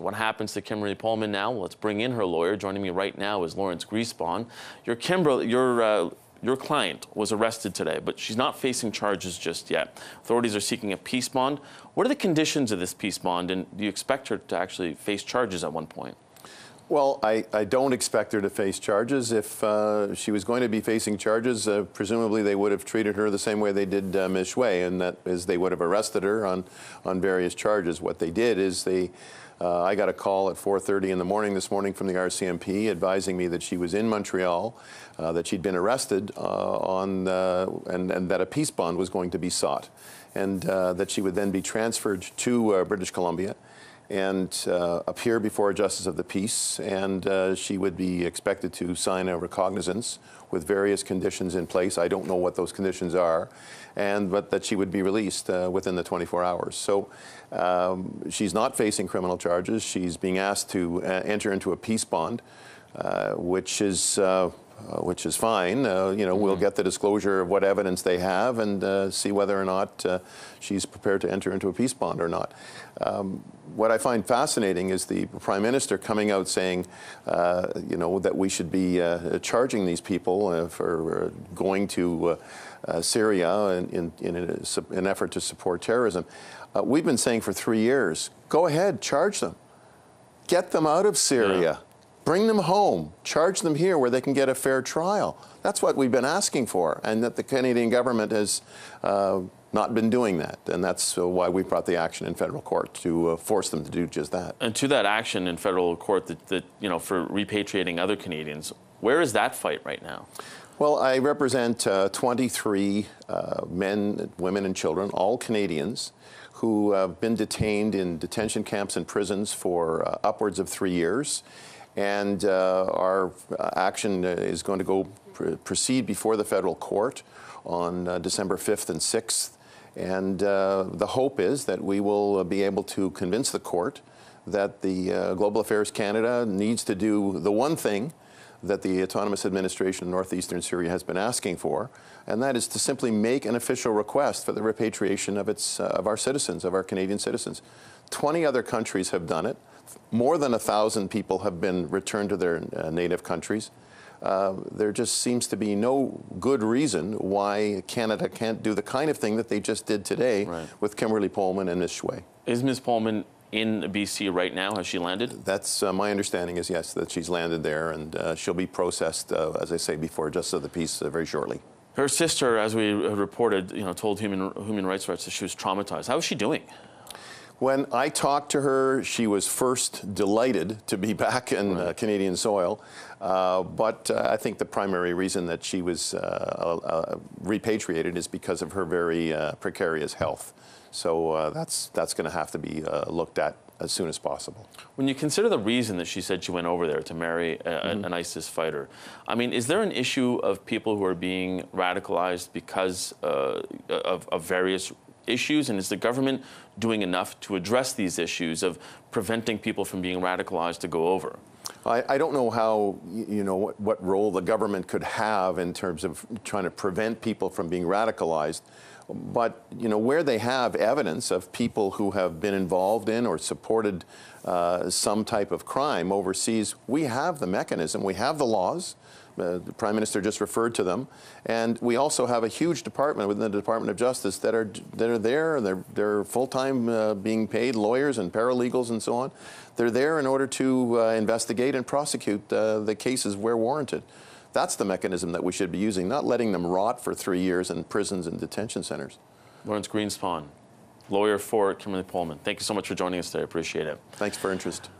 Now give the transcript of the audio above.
What happens to Kimberly Polman now? Well, let's bring in her lawyer. Joining me right now is Lawrence Greenspon. Your Kimberly, your uh, your client was arrested today, but she's not facing charges just yet. Authorities are seeking a peace bond. What are the conditions of this peace bond, and do you expect her to actually face charges at one point? Well, I, I don't expect her to face charges. If uh, she was going to be facing charges, uh, presumably they would have treated her the same way they did uh, Ms. Chouay, and that is they would have arrested her on, on various charges. What they did is they uh, I got a call at 4.30 in the morning this morning from the RCMP advising me that she was in Montreal, uh, that she'd been arrested uh, on, and, and, that a peace bond was going to be sought, and that she would then be transferred to British Columbia and uh, appear before a justice of the peace, and uh, she would be expected to sign a recognizance with various conditions in place. I don't know what those conditions are, and but that she would be released uh, within the 24 hours. So um, she's not facing criminal charges. She's being asked to uh, enter into a peace bond, uh, which is. Uh, which is fine. Uh, you know, mm-hmm. we'll get the disclosure of what evidence they have and uh, see whether or not uh, she's prepared to enter into a peace bond or not. Um, what I find fascinating is the prime minister coming out saying, uh, you know, that we should be uh, charging these people for going to Syria in, in, in, an effort to support terrorism. we've been saying for three years, go ahead, charge them. Get them out of Syria. Yeah. Bring them home, charge them here where they can get a fair trial. That's what we've been asking for, and that the Canadian government has uh, not been doing that. And that's uh, why we brought the action in federal court to uh, force them to do just that. And to that action in federal court that, that, you know, for repatriating other Canadians, where is that fight right now? Well, I represent uh, 23 uh, men, women, and children, all Canadians, who have been detained in detention camps and prisons for uh, upwards of three years and uh, our action is going to go pr proceed before the federal court on uh, December 5th and 6th. And uh, the hope is that we will be able to convince the court that the uh, Global Affairs Canada needs to do the one thing that the Autonomous Administration of Northeastern Syria has been asking for, and that is to simply make an official request for the repatriation of, its, uh, of our citizens, of our Canadian citizens. 20 other countries have done it. More than a thousand people have been returned to their uh, native countries. Uh, there just seems to be no good reason why Canada can't do the kind of thing that they just did today right. with Kimberly Polman and Ms. Chouay. Is Ms. Polman in BC right now? Has she landed? That's uh, my understanding is yes, that she's landed there, and uh, she'll be processed, uh, as I say, before Justice of the Peace uh, very shortly. Her sister, as we reported, you know, told Human Human Rights Watch that she was traumatized. How is she doing? When I talked to her, she was first delighted to be back in uh, right. uh, Canadian soil. Uh, but uh, I think the primary reason that she was uh, uh, repatriated is because of her very precarious health. So that's, that's going to have to be looked at as soon as possible. When you consider the reason that she said she went over there to marry a, mm-hmm. an ISIS fighter, I mean, is there an issue of people who are being radicalized because uh, of, of, various issues, and is the government doing enough to address these issues of preventing people from being radicalized to go over? I, I don't know how, you know, what, what role the government could have in terms of trying to prevent people from being radicalized. But you know where they have evidence of people who have been involved in or supported uh, some type of crime overseas, we have the mechanism, we have the laws. Uh, the Prime Minister just referred to them. And we also have a huge department within the Department of Justice that are, that are there. They're, they're full-time uh, being paid lawyers and paralegals and so on. They're there in order to uh, investigate and prosecute uh, the cases where warranted. That's the mechanism that we should be using, not letting them rot for three years in prisons and detention centers. Lawrence Greenspon, lawyer for Kimberly Polman. Thank you so much for joining us today. I appreciate it. Thanks for interest.